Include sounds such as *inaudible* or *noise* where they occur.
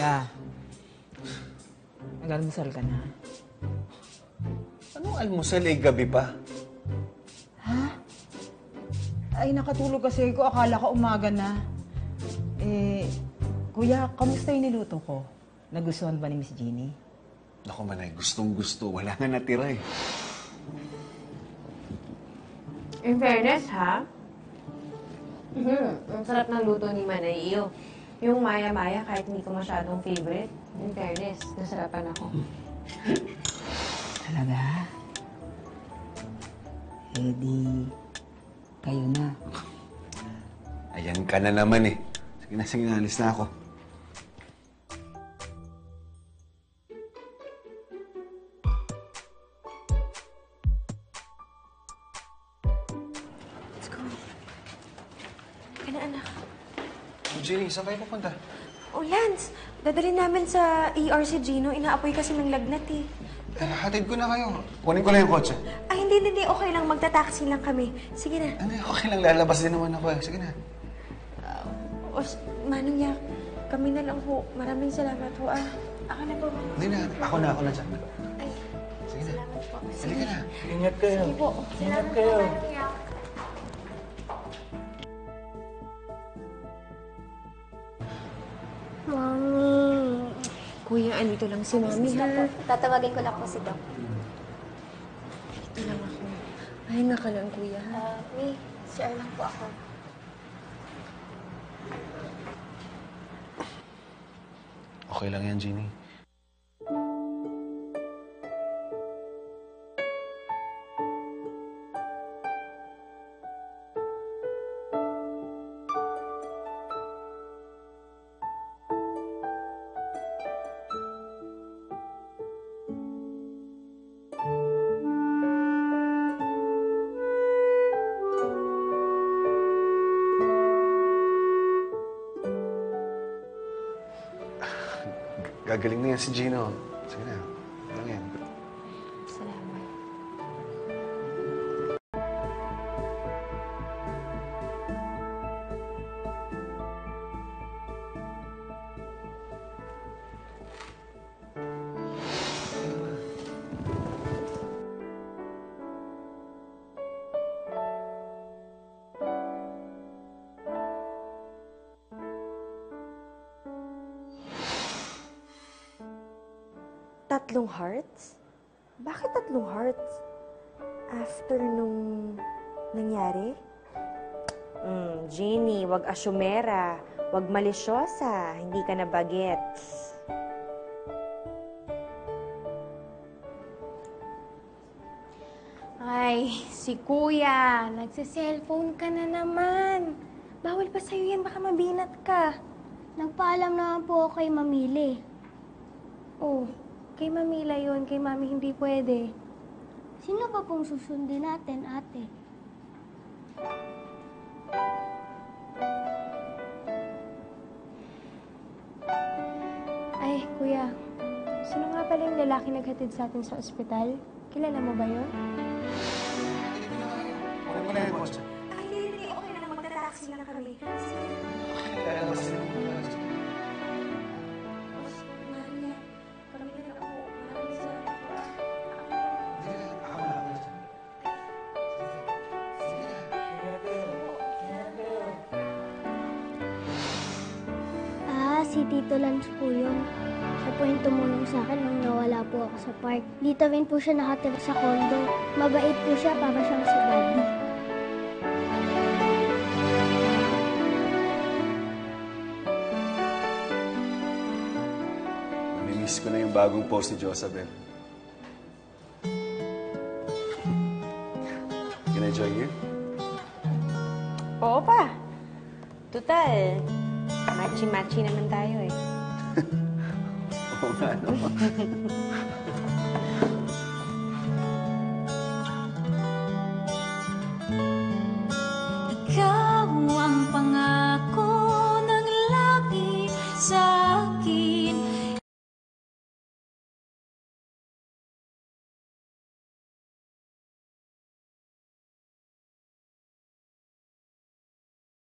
Kuya, nag-almusal ka na. Anong almusal eh, gabi pa? Ay, nakatulog kasi ko. Akala ko umaga na. Eh, kuya, kamusta yung niluto ko? Nagustuhan ba ni Miss Jeannie? Naku manay, gustong gusto. Wala nga natira eh. In fairness, ha? Mhm. Ang sarap ng luto ni Manay Iyo. Yung maya-maya, kahit hindi ko masyadong favorite. In fairness, nasarapan ako. Talaga? Eh di, kayo na. Ayan ka na naman eh. Sige na, sige na, alis na ako. Kaya na, anak. Jenny, saan kayo pupunta? Oh, Lance, dadalhin namin sa ER si Gino. Inaapoy kasi ng lagnat eh. Eh, hatid ko na kayo. Kunin ko lang yung kotse. Ay, hindi, hindi. Okay lang. Magta-taxi lang kami. Sige na. Ano, okay lang. Lalabas din naman ako eh. Sige na. O, Manong Yak, kami na lang po. Maraming salamat po. Ah, ako na po. Hindi na. Ako na, ako na dyan. Ay, Sige na. salamat po. Halika na. Ingat kayo. Sige po. Ingat kayo. Manong Yak. Kuya, andito lang si Mami, ha? Tatawagin ko lang po si Doc. Dito lang ako. Ay, naka lang, Kuya, ha? Uh, Mi, share lang po ako. Okay lang yan, Jenny. Gagaling na yan si Gino. Sige na. Lang yan. Tatlong hearts? Bakit tatlong hearts? After nung nangyari? Hmm, Jeannie, wag asyumera. Wag malisyosa. Hindi ka na bagets. Ay, si Kuya, nagsa-cellphone ka na naman. Bawal pa sa'yo yan, baka mabinat ka. Nagpaalam naman po ako kay Mamili. Oh, kay Mamila yon, kay Mami hindi pwede. Sino pa pong susundin natin, ate? Ay, kuya. Sino nga pala yung lalaki naghatid sa atin sa ospital? Kilala mo ba yun? Kunin ko lang yung Tito Lance po yun. Siya po yung tumulong sa akin nung nawala po ako sa park. Dito rin po siya nakatira sa condo. Mabait po siya para siyang si Daddy. Namimiss ko na yung bagong post ni Josabel. Can I join you? Oo pa. Total, machi-machi naman tayo eh. *laughs* Oo nga naman. *laughs*